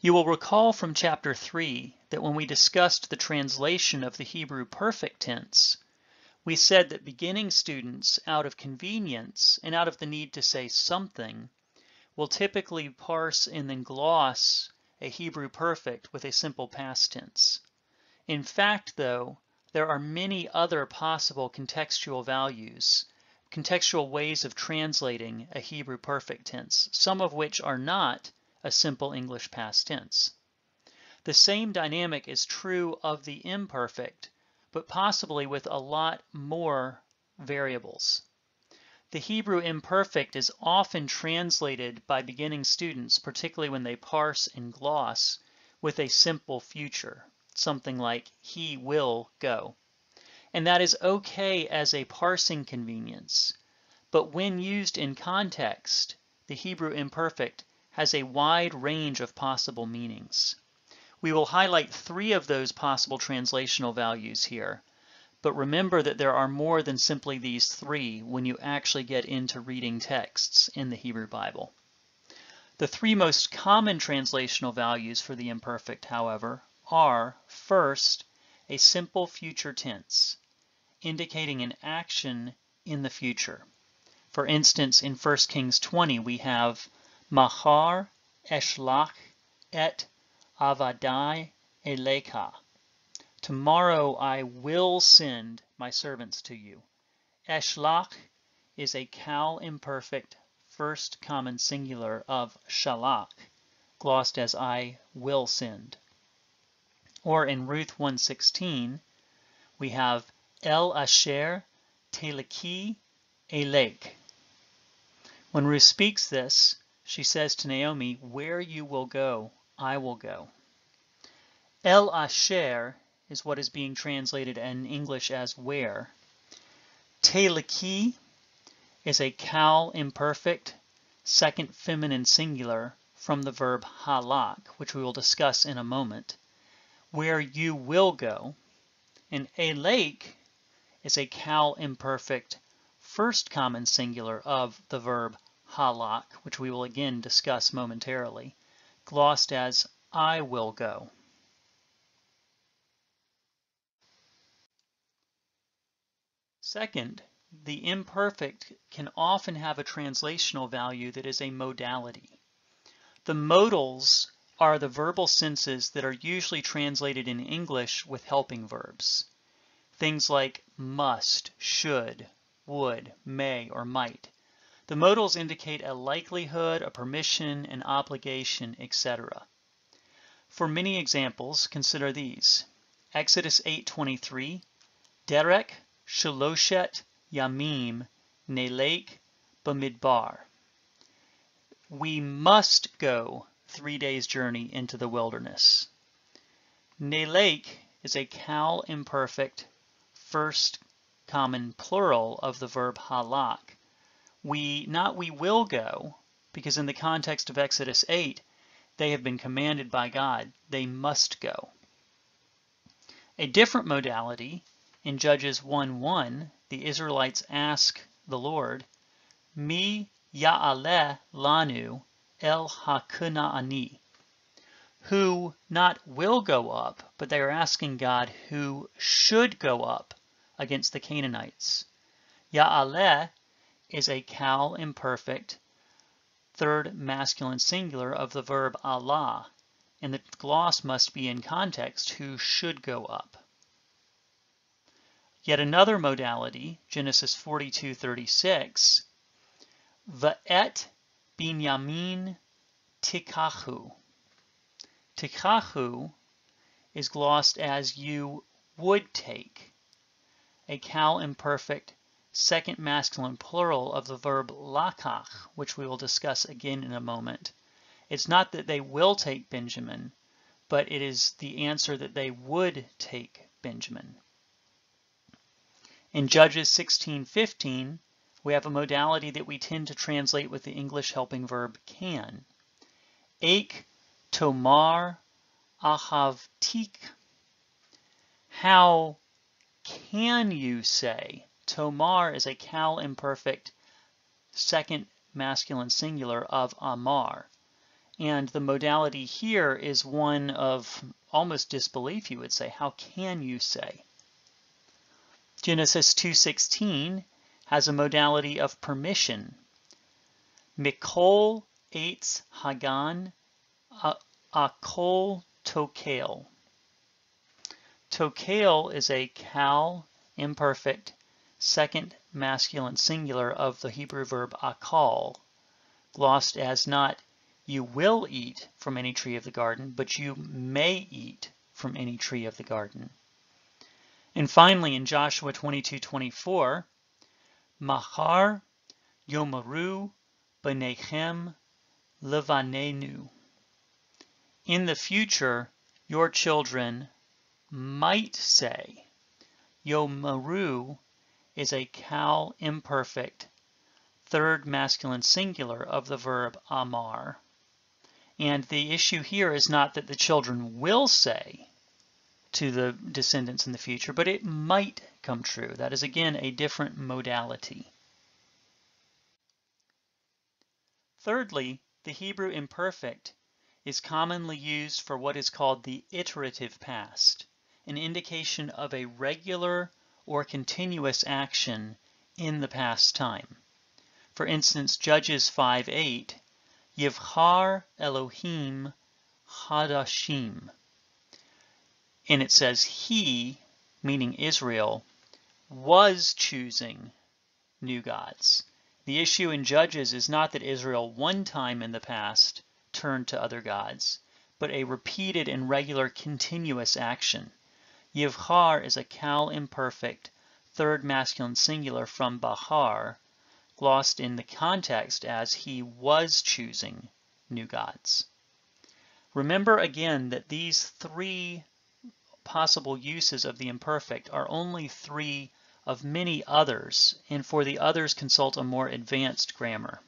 You will recall from chapter 3 that when we discussed the translation of the Hebrew perfect tense, we said that beginning students, out of convenience and out of the need to say something, will typically parse and then gloss a Hebrew perfect with a simple past tense. In fact, though, there are many other possible contextual values, contextual ways of translating a Hebrew perfect tense, some of which are not a simple English past tense. The same dynamic is true of the imperfect, but possibly with a lot more variables. The Hebrew imperfect is often translated by beginning students, particularly when they parse and gloss, with a simple future, something like he will go. And that is okay as a parsing convenience. But when used in context, the Hebrew imperfect has a wide range of possible meanings. We will highlight three of those possible translational values here, but remember that there are more than simply these three when you actually get into reading texts in the Hebrew Bible. The three most common translational values for the imperfect, however, are first, a simple future tense, indicating an action in the future. For instance, in 1 Kings 20, we have Mahar eshlach et avadai elecha. Tomorrow I will send my servants to you. Eshlach is a qal imperfect first common singular of shalach, glossed as I will send. Or in Ruth 116, we have El Asher Teleki Elek. When Ruth speaks this, she says to Naomi, Where you will go, I will go. El Asher is what is being translated in English as where. Teleki is a qal imperfect, second feminine singular from the verb halak, which we will discuss in a moment. Where you will go. And elek is a qal imperfect, first common singular of the verb halak, which we will again discuss momentarily, glossed as I will go. Second, the imperfect can often have a translational value that is a modality. The modals are the verbal senses that are usually translated in English with helping verbs. Things like must, should, would, may, or might. The modals indicate a likelihood, a permission, an obligation, etc. For many examples, consider these. Exodus 8.23, Derek, Shaloshet, Yamim, Nelek, Bamidbar. We must go three days' journey into the wilderness. Nelek is a qal imperfect first common plural of the verb halak, we not we will go, because in the context of Exodus 8, they have been commanded by God, they must go. A different modality, in Judges 1:1, the Israelites ask the Lord, Mi ya'aleh lanu el ani, who not will go up, but they are asking God who should go up against the Canaanites. Ya'aleh is a qal imperfect third masculine singular of the verb alah, and the gloss must be in context who should go up. Yet another modality, Genesis 42:36, Va'et binyamin tikahu. Tikahu is glossed as you would take, a qal imperfect second masculine plural of the verb lakach, which we will discuss again in a moment. It's not that they will take Benjamin, but it is the answer that they would take Benjamin. In Judges 16:15, we have a modality that we tend to translate with the English helping verb can. Ake tomar ahavtik. How can you say Tomar is a qal imperfect second masculine singular of Amar. And the modality here is one of almost disbelief, you would say. How can you say? Genesis 2.16 has a modality of permission. Mikol eitz hagan akol tokel. Tokel is a kal imperfect second masculine singular of the Hebrew verb akal, glossed as not you will eat from any tree of the garden, but you may eat from any tree of the garden. And finally, in Joshua 22:24, Mahar Yomaru Benechem Levanenu. In the future, your children might say, Yomaru is a kal imperfect, third masculine singular of the verb amar. And the issue here is not that the children will say to the descendants in the future, but it might come true. That is, again, a different modality. Thirdly, the Hebrew imperfect is commonly used for what is called the iterative past, an indication of a regular or continuous action in the past time. For instance, Judges 5:8 Yivchar Elohim Hadashim. And it says, He, meaning Israel, was choosing new gods. The issue in Judges is not that Israel one time in the past turned to other gods, but a repeated and regular continuous action. Yivchar is a kal imperfect, third masculine singular from Bahar, glossed in the context as he was choosing new gods. Remember again that these three possible uses of the imperfect are only three of many others, and for the others consult a more advanced grammar.